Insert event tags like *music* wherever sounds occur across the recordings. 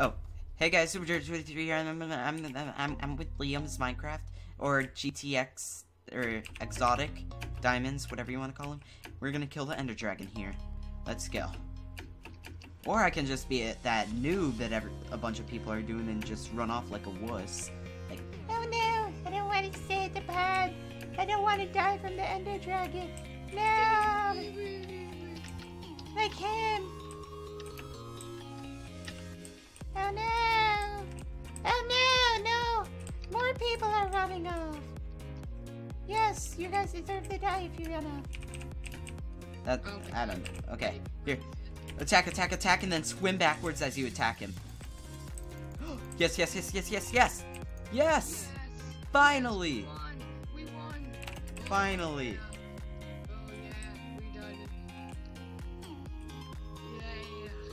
Oh, hey guys, Super George 23 here. I'm, I'm, I'm, I'm, with Liam's Minecraft, or GTX, or Exotic Diamonds, whatever you want to call them. We're gonna kill the Ender Dragon here. Let's go. Or I can just be a, that noob that a bunch of people are doing and just run off like a wuss. Like, Oh no, I don't want to stay at the pond. I don't want to die from the Ender Dragon. No! Like him! Oh no! Oh no, no! More people are running off! Yes, you guys deserve to die if you run off. that, I don't know. Okay, here. Attack, attack, attack, and then swim backwards as you attack him. *gasps* yes, yes, yes, yes, yes, yes! Yes! Yes! Finally! We won! We won! Finally!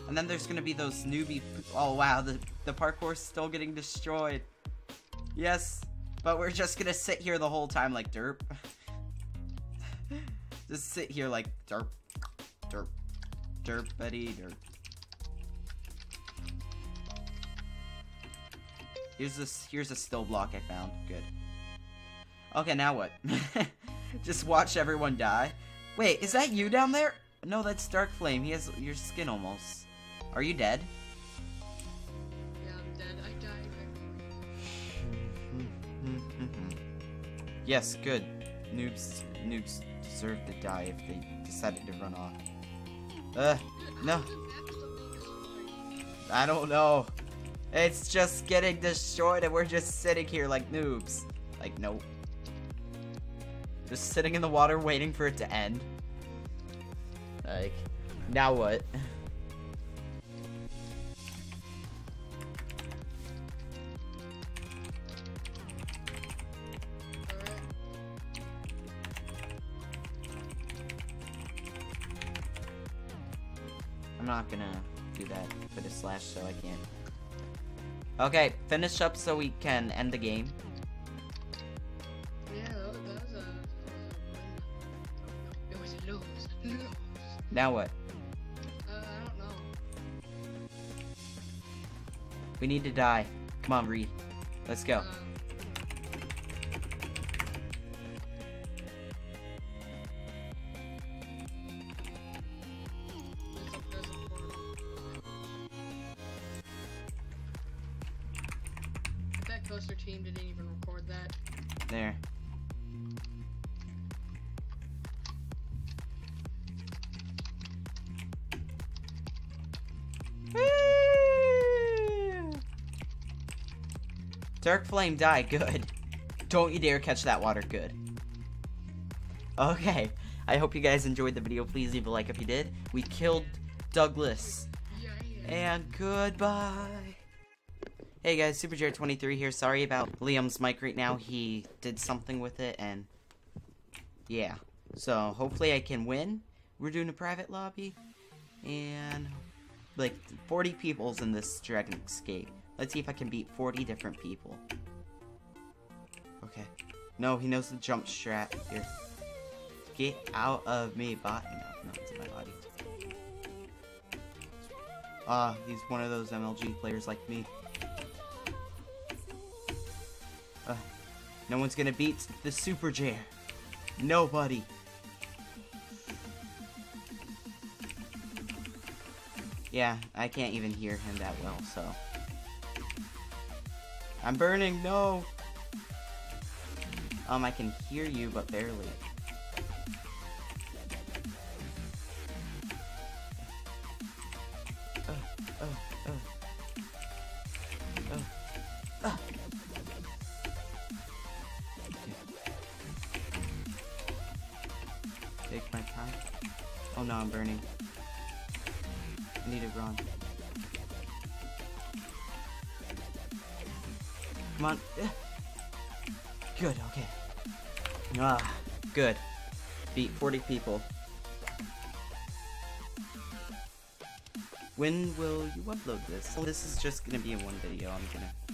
And then there's gonna be those newbie. Oh wow, the the parkour's still getting destroyed. Yes, but we're just gonna sit here the whole time like derp. *laughs* just sit here like derp, derp, derp, buddy, derp. Here's this. Here's a still block I found. Good. Okay, now what? *laughs* just watch everyone die. Wait, is that you down there? No, that's Dark Flame. He has your skin almost. Are you dead? Yeah, I'm dead. I died. *laughs* yes, good. Noobs, noobs deserve to die if they decided to run off. Uh, no, I don't know. It's just getting destroyed and we're just sitting here like noobs. Like, nope. Just sitting in the water waiting for it to end. Like, now what? *laughs* I'm not gonna do that for the slash, so I can't. Okay, finish up so we can end the game. Yeah, that, that was a. It was a lose. Lose. *laughs* Now what? Uh, I don't know. We need to die. Come on, Reed. Let's go. Uh, coaster team didn't even record that. There. Dark Flame die, good. Don't you dare catch that water, good. Okay, I hope you guys enjoyed the video. Please leave a like if you did. We killed Douglas. Yeah, yeah. And goodbye. Hey guys, SuperJared23 here. Sorry about Liam's mic right now. He did something with it and yeah. So hopefully I can win. We're doing a private lobby and like 40 people's in this Dragon Escape. Let's see if I can beat 40 different people. Okay. No, he knows the jump strat here. Get out of me, bot. No, no, it's in my body. Ah, he's one of those MLG players like me. No one's gonna beat the Super J. Nobody. Yeah, I can't even hear him that well, so. I'm burning, no! Um, I can hear you, but barely. Take my time. Oh no, I'm burning. I need to run. Come on. Good, okay. Ah, good. Beat 40 people. When will you upload this? This is just gonna be in one video. I'm gonna.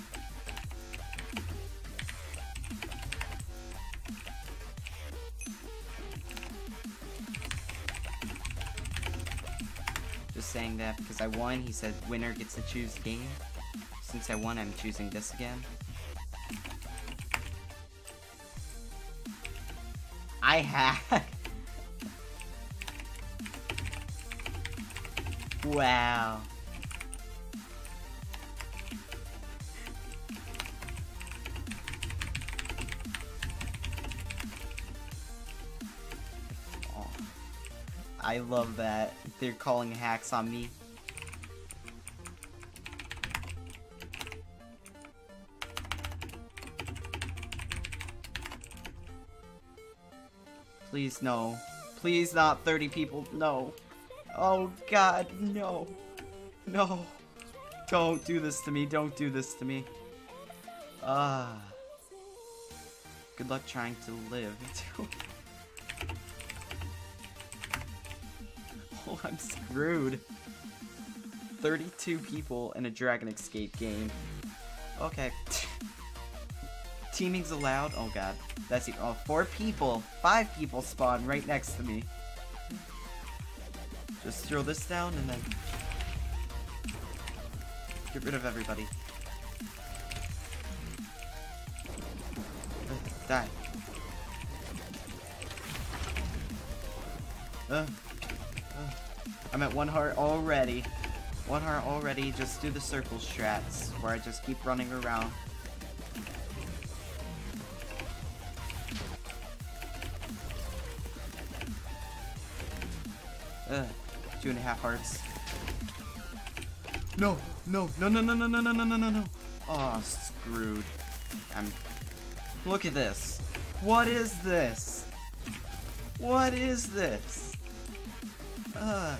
Saying that because I won. He said winner gets to choose game. Since I won, I'm choosing this again. I hack. *laughs* wow. I love that. They're calling hacks on me. Please, no. Please, not 30 people. No. Oh, God, no. No. Don't do this to me. Don't do this to me. Ah. Good luck trying to live. *laughs* I'm screwed. *laughs* 32 people in a Dragon Escape game. Okay. *laughs* Teaming's allowed? Oh god. That's it. Oh, four people. Five people spawn right next to me. Just throw this down and then... Get rid of everybody. Uh, die. Uh, I'm at one heart already. One heart already. Just do the circle strats where I just keep running around. Ugh, two and a half hearts. No, no, no, no, no, no, no, no, no, no, no, no. Oh, screwed. I'm. Look at this. What is this? What is this? Ugh.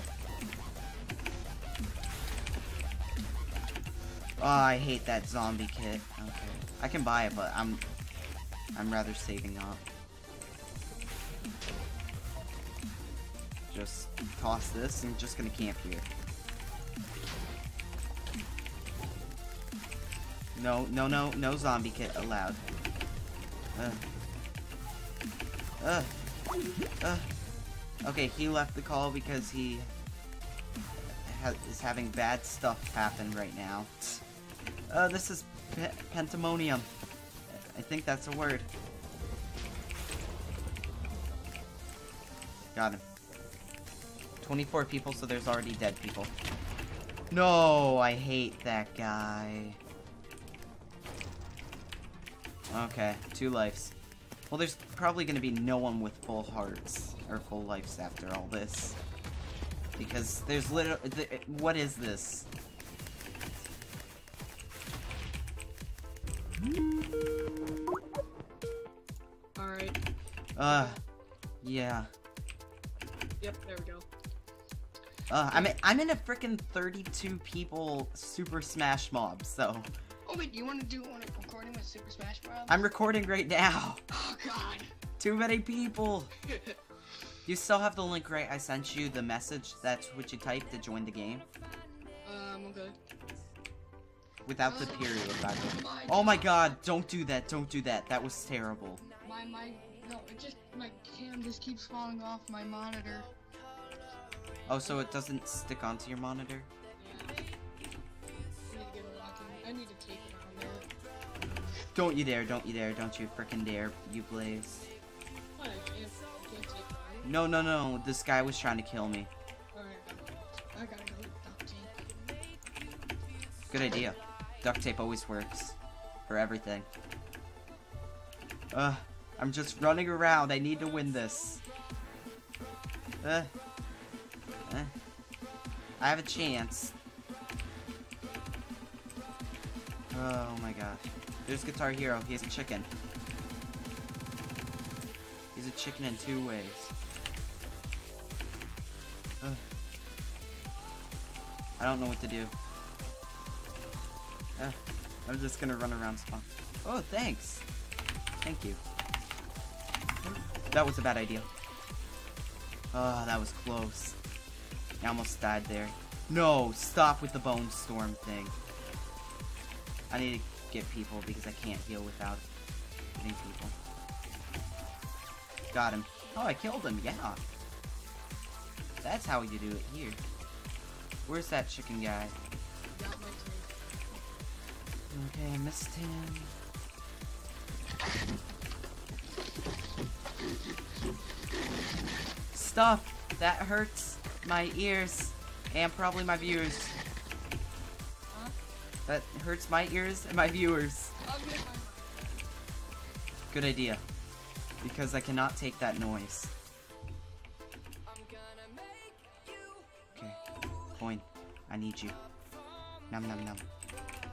Oh, I hate that zombie kit. Okay. I can buy it, but I'm I'm rather saving up. Just toss this and just gonna camp here. No, no, no, no zombie kit allowed. Uh. Uh. Uh. Okay, he left the call because he ha is having bad stuff happen right now. Uh, this is pe pentamonium. I think that's a word. Got him. 24 people, so there's already dead people. No, I hate that guy. Okay, two lives. Well, there's probably going to be no one with full hearts, or full lives after all this. Because there's literally... Th what is this? Uh, yeah. Yep, there we go. Uh, I'm in, I'm in a freaking 32 people Super Smash mob, so Oh wait, you want to do one recording with Super Smash Bros? I'm recording right now. Oh god. Too many people. *laughs* You still have the link, right? I sent you the message. That's what you type to join the game um, okay. without the period. By the way. Oh my god! Don't do that! Don't do that! That was terrible. My my no, it just my cam just keeps falling off my monitor. Oh, so it doesn't stick onto your monitor? Yeah. I need to get a locking. I need to tape it on there. Don't you dare! Don't you dare! Don't you frickin' dare! You blaze. What? I can't. I can't tape it on. No, no, no! This guy was trying to kill me. Alright. I gotta go duct tape. Good idea. Duct tape always works. For everything. Ugh. I'm just running around. I need to win this. Uh. Uh. I have a chance. Oh my gosh. There's Guitar Hero. He's a chicken. He's a chicken in two ways. Ugh. I don't know what to do. Uh, I'm just gonna run around spawn. Oh, thanks. Thank you. That was a bad idea. Oh, that was close. I almost died there. No, stop with the bone storm thing. I need to get people because I can't heal without getting people. Got him. Oh, I killed him, yeah. That's how you do it here. Where's that chicken guy? Okay, I missed him. Stop! That hurts my ears and probably my viewers. Huh? That hurts my ears and my viewers. I'll get my Good idea. Because I cannot take that noise. Okay. Coin. I need you. Num num num.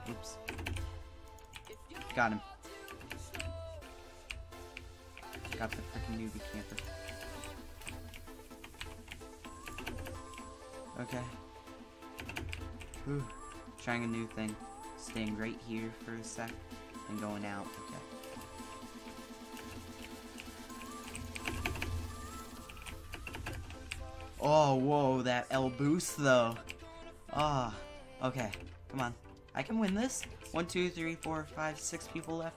Oops. Got him. Got the freaking newbie camper. Okay. Whew. Trying a new thing. Staying right here for a sec and going out. Okay. Oh, whoa, that L boost though. Ah, okay. Come on. I can win this. One, two, three, four, five, six people left.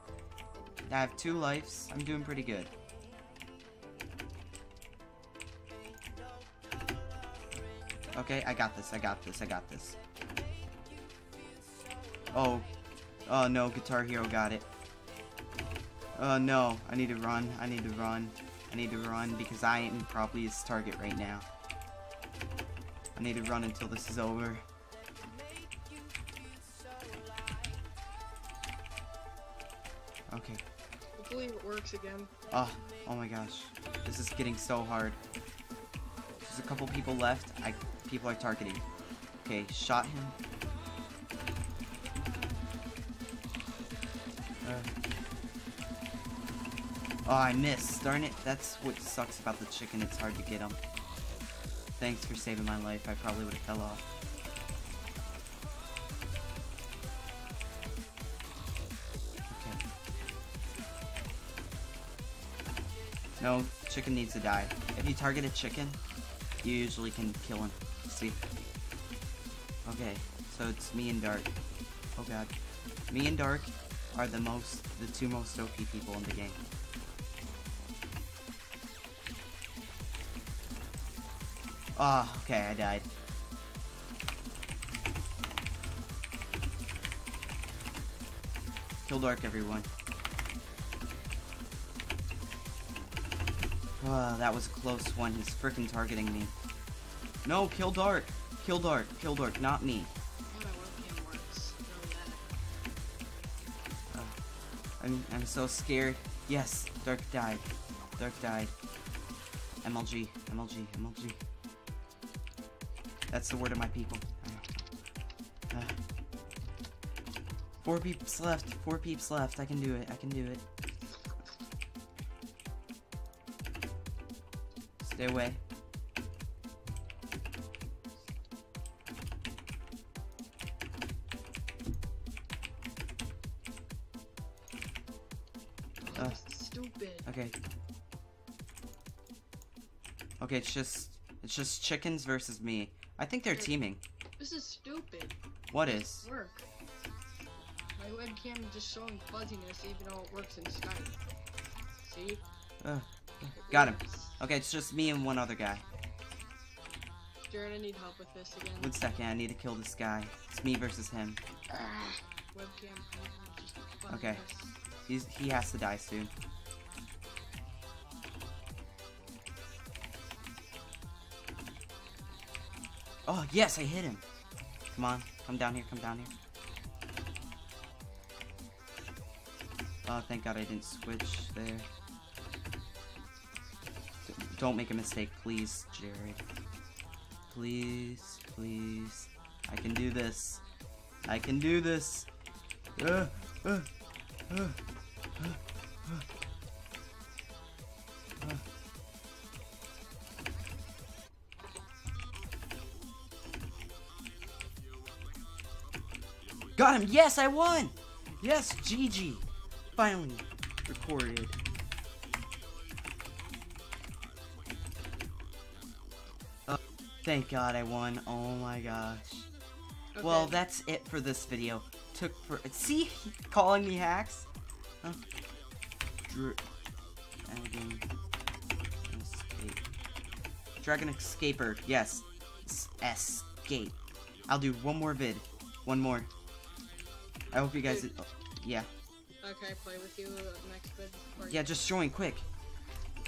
I have two lives. I'm doing pretty good. Okay, I got this. I got this. I got this. Oh. Oh no, Guitar Hero got it. Oh no, I need to run. I need to run. I need to run because I am probably his target right now. I need to run until this is over. Okay. Hopefully it works again. Oh, oh my gosh. This is getting so hard. There's a couple people left. I people are targeting. Okay, shot him. Uh. Oh, I missed. Darn it. That's what sucks about the chicken. It's hard to get them. Thanks for saving my life. I probably would have fell off. Okay. No, chicken needs to die. If you target a chicken, you usually can kill him. See? Okay, so it's me and Dark. Oh god. Me and Dark are the most, the two most OP people in the game. Ah, okay, I died. Kill Dark, everyone. Ah, that was a close one. He's freaking targeting me. No, kill Dark. Kill Dark. Kill Dark, not me. That. I'm, I'm so scared. Yes, Dark died. Dark died. MLG, MLG, MLG. That's the word of my people. Uh, four peeps left. Four peeps left. I can do it. I can do it. Stay away. Uh, stupid. Okay. Okay, it's just it's just chickens versus me. I think they're teaming. This is stupid. What is? Work. My webcam is just showing fuzziness even though it works in Skype. See? Uh, got him. Okay, it's just me and one other guy. Jared, I need help with this again. One second, I need to kill this guy. It's me versus him. Okay. He's he has to die soon. Oh yes, I hit him. Come on, come down here, come down here. Oh, thank God I didn't switch there. Don't make a mistake, please, Jared. Please, please. I can do this. I can do this. Uh, uh, uh. Got him! Yes, I won! Yes, GG! Finally recorded. Uh, thank God I won. Oh my gosh. Well, that's it for this video. Took for see calling me hacks. Huh? Dr Dragon Escape. Dragon Escaper. Yes. Escape. I'll do one more vid. One more. I hope you guys. oh, yeah, Uh, can I play with you uh, next? Or yeah. Just join quick.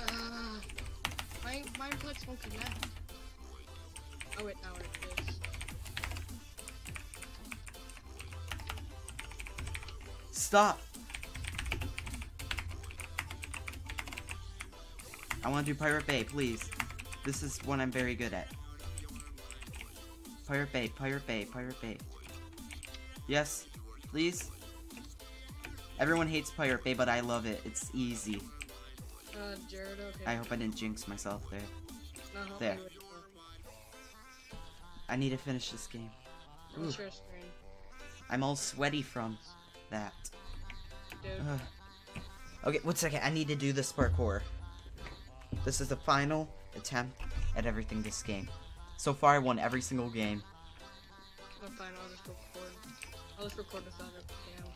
Uh, my my won't connect. Oh wait, now it is. Stop. I want to do Pirate Bay, please. This is one I'm very good at. Pirate Bay, Pirate Bay, Pirate Bay. Yes, please. Everyone hates Pirate Bay, but I love it. It's easy. Uh, Jared, okay. I hope I didn't jinx myself there. No, there. me with more. I need to finish this game. I'm all sweaty from that. Dude, Ugh. Okay, one second. I need to do this parkour. This is the final attempt at everything this game. So far, I won every single game. oh, fine, I'll just record. I'll just record a cam.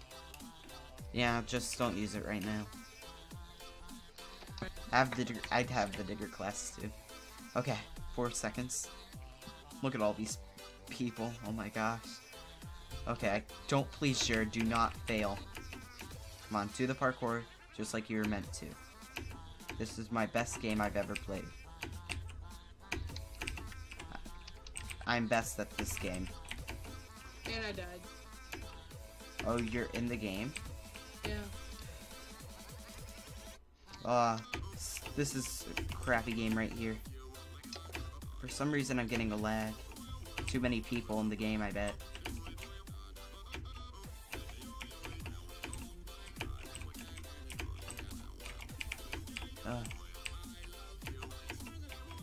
Yeah, just don't use it right now. I have the dig- I'd have the digger class too. Okay, four seconds. Look at all these people. Oh my gosh. Okay, don't please, Jared. Do not fail. Come on, do the parkour just like you were meant to. This is my best game I've ever played. I'm best at this game. And I died. Oh, you're in the game? Yeah. Uh, this is a crappy game right here. For some reason, I'm getting a lag. Too many people in the game, I bet.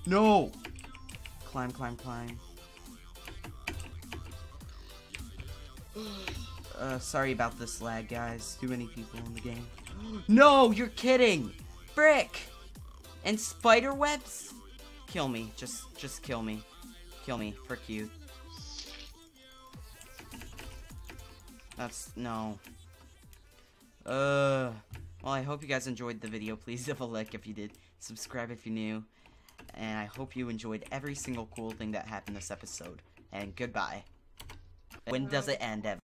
No! Climb, climb, climb. *sighs* Uh, sorry about this lag, guys. Too many people in the game. *gasps* no, you're kidding! Brick! And spider webs? Kill me. Just, just kill me. Kill me. Frick you. That's, no. Uh, well, I hope you guys enjoyed the video. Please *laughs* leave a like if you did. Subscribe if you're new. And I hope you enjoyed every single cool thing that happened this episode. And goodbye. When does it end, Evan?